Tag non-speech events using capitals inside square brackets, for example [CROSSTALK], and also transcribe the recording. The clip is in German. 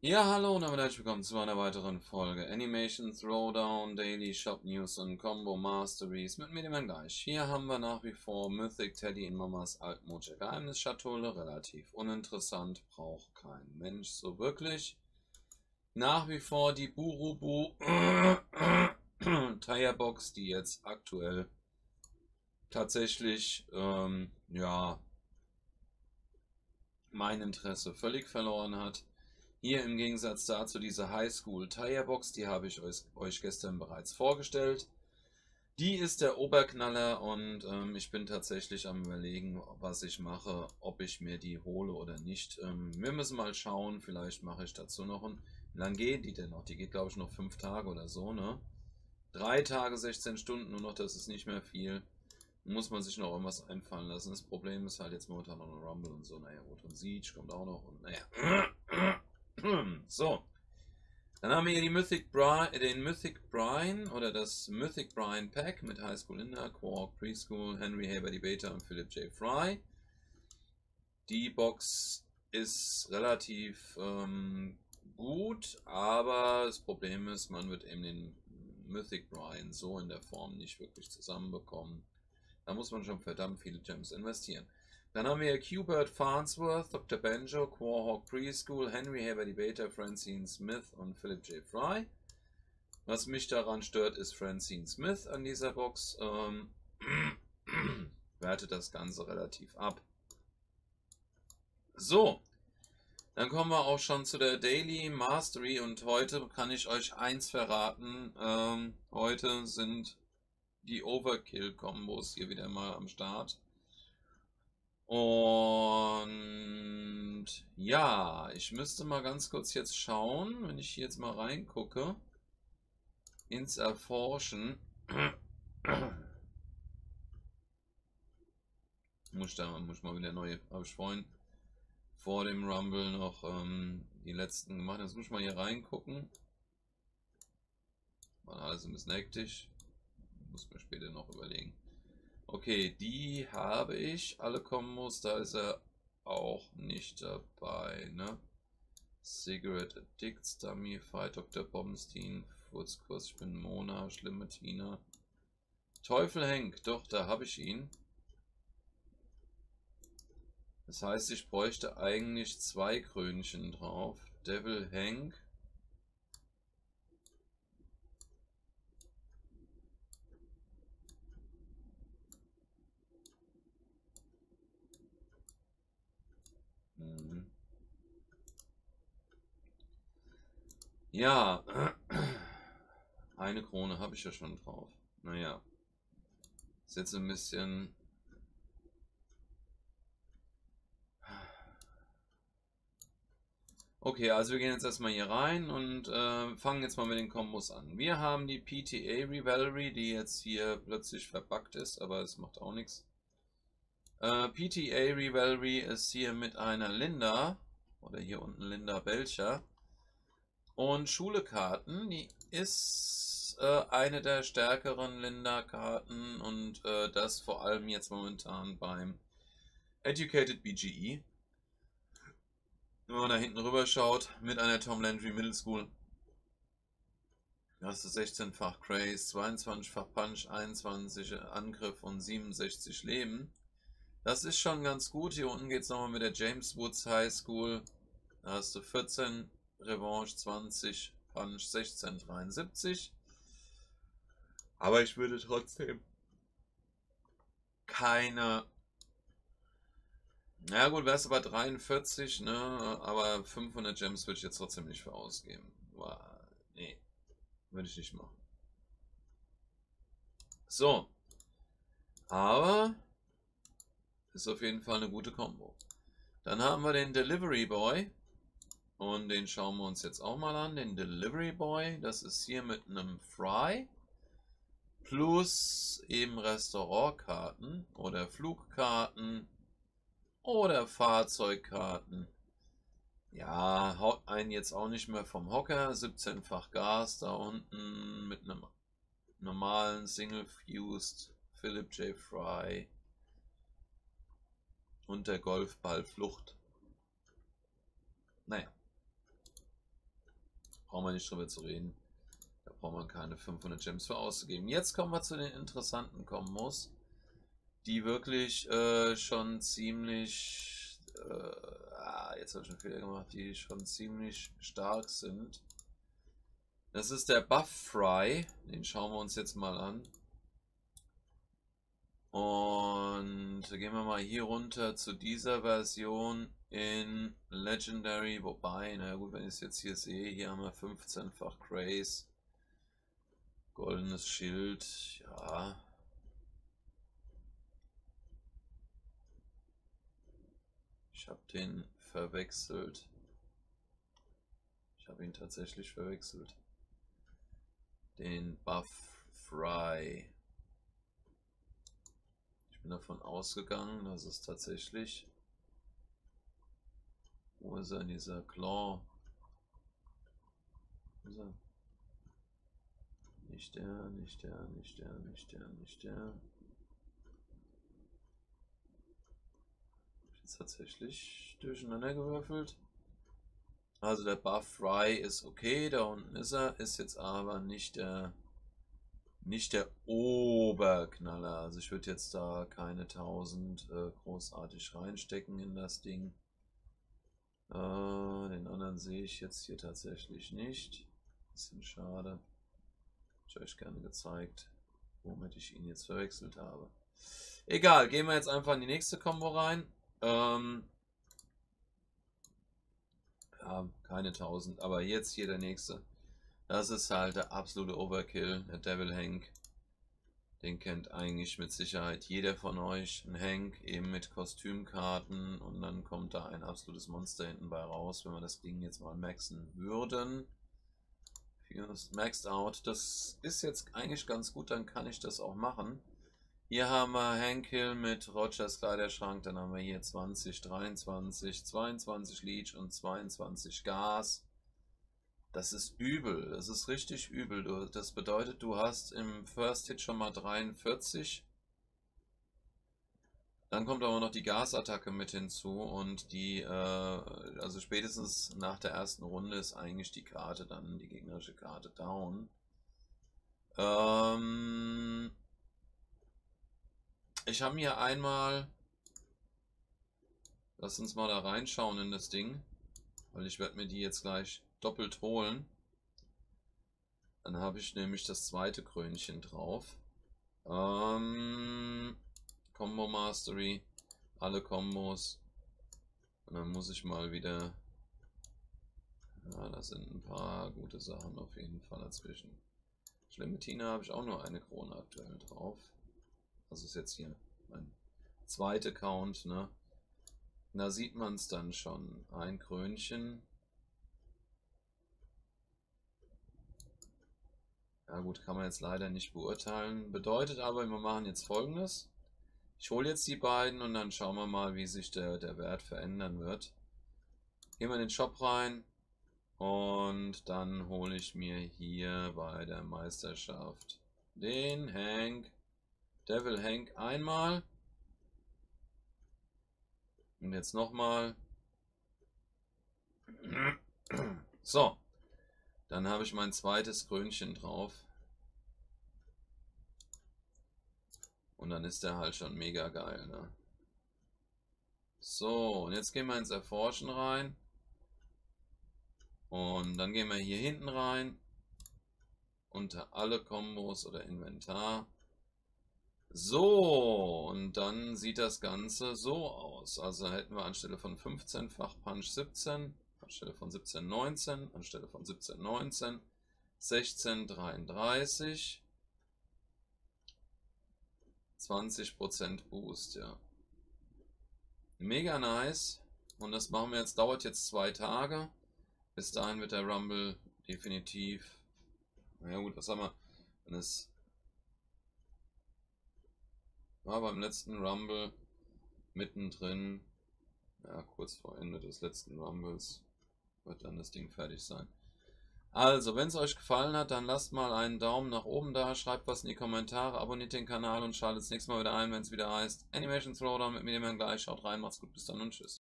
Ja, hallo und damit herzlich willkommen zu einer weiteren Folge Animation Throwdown, Daily Shop News und Combo Masteries mit mir, dem Geist. Hier haben wir nach wie vor Mythic Teddy in Mamas Altmoja Geheimnisschatulle, relativ uninteressant, braucht kein Mensch so wirklich. Nach wie vor die Burubu [COUGHS] Tirebox, die jetzt aktuell tatsächlich, ähm, ja, mein Interesse völlig verloren hat. Hier im Gegensatz dazu diese Highschool Tirebox, die habe ich euch, gestern bereits vorgestellt. Die ist der Oberknaller und ähm, ich bin tatsächlich am überlegen, was ich mache, ob ich mir die hole oder nicht. Ähm, wir müssen mal schauen, vielleicht mache ich dazu noch ein... Wie lange geht die denn noch? Die geht glaube ich noch 5 Tage oder so, ne? 3 Tage, 16 Stunden nur noch, das ist nicht mehr viel muss man sich noch irgendwas einfallen lassen. Das Problem ist halt jetzt momentan noch ein Rumble und so. Naja, gut, und Siege kommt auch noch und naja. [CLEARS THROAT] so. Dann haben wir hier die Mythic den Mythic Brine oder das Mythic Brine Pack mit High School Linda, Quark Preschool, Henry Haber die Beta und Philip J. Fry. Die Box ist relativ ähm, gut, aber das Problem ist, man wird eben den Mythic Brine so in der Form nicht wirklich zusammenbekommen. Da muss man schon verdammt viele Gems investieren. Dann haben wir Q-Bird Farnsworth, Dr. Banjo, Quahawk Preschool, Henry Haber Debater, Francine Smith und Philip J. Fry. Was mich daran stört, ist Francine Smith an dieser Box. Ähm, [CLEARS THROAT] werte das Ganze relativ ab. So, dann kommen wir auch schon zu der Daily Mastery und heute kann ich euch eins verraten. Ähm, heute sind die Overkill-Kombos hier wieder mal am Start. Und ja, ich müsste mal ganz kurz jetzt schauen, wenn ich jetzt mal reingucke, ins Erforschen. [CLEARS THROAT] muss da muss ich mal wieder neue, habe ich vorhin vor dem Rumble noch ähm, die letzten gemacht. Jetzt muss ich mal hier reingucken. War alles ein bisschen hektisch. Muss mir später noch überlegen. Okay, die habe ich. Alle Kombos, da ist er auch nicht dabei, ne? Cigarette Addicts, Dummy, Fight, Dr. Bombenstein, Furzkurs, ich bin Mona, Schlimme Tina. Teufel Henk, doch, da habe ich ihn. Das heißt, ich bräuchte eigentlich zwei Krönchen drauf. Devil Hank Ja, [CLEARS THROAT] eine Krone habe ich ja schon drauf. Naja, ist jetzt ein bisschen... Okay, also wir gehen jetzt erstmal hier rein und äh, fangen jetzt mal mit den Kombos an. Wir haben die PTA Revelry, die jetzt hier plötzlich verbuggt ist, aber es macht auch nichts. Äh, PTA Revelry ist hier mit einer Linda, oder hier unten Linda Belcher, und Schulekarten, die ist äh, eine der stärkeren Länderkarten und äh, das vor allem jetzt momentan beim Educated BGE. Wenn man da hinten rüber schaut, mit einer Tom Landry Middle School. Da hast du 16-fach Craze, 22-fach Punch, 21 Angriff und 67 Leben. Das ist schon ganz gut. Hier unten geht es nochmal mit der James Woods High School. Da hast du 14 Revanche 20, Punch 16, 73. Aber ich würde trotzdem keine. Na ja, gut, wärst du bei 43, ne? Aber 500 Gems würde ich jetzt trotzdem nicht für ausgeben. War, nee, würde ich nicht machen. So. Aber ist auf jeden Fall eine gute Combo. Dann haben wir den Delivery Boy. Und den schauen wir uns jetzt auch mal an, den Delivery Boy. Das ist hier mit einem Fry. Plus eben Restaurantkarten oder Flugkarten oder Fahrzeugkarten. Ja, haut einen jetzt auch nicht mehr vom Hocker. 17-fach Gas da unten mit einem normalen Single Fused Philip J. Fry und der Golfball Flucht. Naja. Brauchen wir nicht drüber zu reden. Da braucht man keine 500 Gems für auszugeben. Jetzt kommen wir zu den interessanten Kombos, die wirklich äh, schon ziemlich... Äh, ah, jetzt habe ich einen Fehler gemacht, die schon ziemlich stark sind. Das ist der Buff Fry. Den schauen wir uns jetzt mal an. Und gehen wir mal hier runter zu dieser Version in Legendary. Wobei, na gut, wenn ich es jetzt hier sehe, hier haben wir 15-fach Grace. Goldenes Schild, ja. Ich habe den verwechselt. Ich habe ihn tatsächlich verwechselt den Buff Fry. Ich bin davon ausgegangen, dass es tatsächlich. Wo ist er, dieser Claw? Wo ist er? Nicht der, nicht der, nicht der, nicht der, nicht der. Jetzt tatsächlich durcheinander gewürfelt. Also der Buff Fry ist okay, da unten ist er, ist jetzt aber nicht der, nicht der Oberknaller. Also ich würde jetzt da keine 1000 äh, großartig reinstecken in das Ding. Äh, den anderen sehe ich jetzt hier tatsächlich nicht. Bisschen schade. Ich euch gerne gezeigt, womit ich ihn jetzt verwechselt habe. Egal, gehen wir jetzt einfach in die nächste Combo rein. Ähm, ja, keine 1000. Aber jetzt hier der nächste. Das ist halt der absolute Overkill, der Devil Hank. Den kennt eigentlich mit Sicherheit jeder von euch. Ein Hank eben mit Kostümkarten und dann kommt da ein absolutes Monster hinten bei raus, wenn wir das Ding jetzt mal maxen würden. Maxed out. Das ist jetzt eigentlich ganz gut, dann kann ich das auch machen. Hier haben wir Hank Hill mit Rogers Kleiderschrank, dann haben wir hier 20, 23, 22 Leech und 22 Gas. Das ist übel, das ist richtig übel. Das bedeutet, du hast im First Hit schon mal 43. Dann kommt aber noch die Gasattacke mit hinzu und die, äh, also spätestens nach der ersten Runde ist eigentlich die Karte dann, die gegnerische Karte down. Ähm, ich habe mir einmal... Lass uns mal da reinschauen in das Ding. Weil ich werde mir die jetzt gleich doppelt holen. Dann habe ich nämlich das zweite Krönchen drauf. Ähm, Combo Mastery. Alle Kombos. Und dann muss ich mal wieder... Ja, da sind ein paar gute Sachen auf jeden Fall dazwischen. Schlimme habe ich auch nur eine Krone aktuell drauf. Das ist jetzt hier mein zweiter Count, ne? Da sieht man es dann schon. Ein Krönchen. Ja gut, kann man jetzt leider nicht beurteilen. Bedeutet aber, wir machen jetzt folgendes. Ich hole jetzt die beiden und dann schauen wir mal, wie sich der, der Wert verändern wird. Gehen wir in den Shop rein und dann hole ich mir hier bei der Meisterschaft den Hank Devil Hank einmal. Und jetzt nochmal. So. Dann habe ich mein zweites Krönchen drauf. Und dann ist der halt schon mega geil, ne? So, und jetzt gehen wir ins Erforschen rein. Und dann gehen wir hier hinten rein. Unter alle Kombos oder Inventar. So, und dann sieht das Ganze so aus. Also hätten wir anstelle von 15-fach Punch 17, anstelle von 17 19, anstelle von 17 19, 16 33, 20% Boost, ja. Mega nice. Und das machen wir jetzt, dauert jetzt zwei Tage. Bis dahin wird der Rumble definitiv, naja gut, was haben wir, wenn es war beim letzten Rumble mittendrin, ja, kurz vor Ende des letzten Rumbles, wird dann das Ding fertig sein. Also, wenn es euch gefallen hat, dann lasst mal einen Daumen nach oben da, schreibt was in die Kommentare, abonniert den Kanal und schaltet das nächste Mal wieder ein, wenn es wieder heißt Animation Throwdown mit mir, dem gleich. Schaut rein, macht's gut, bis dann und tschüss.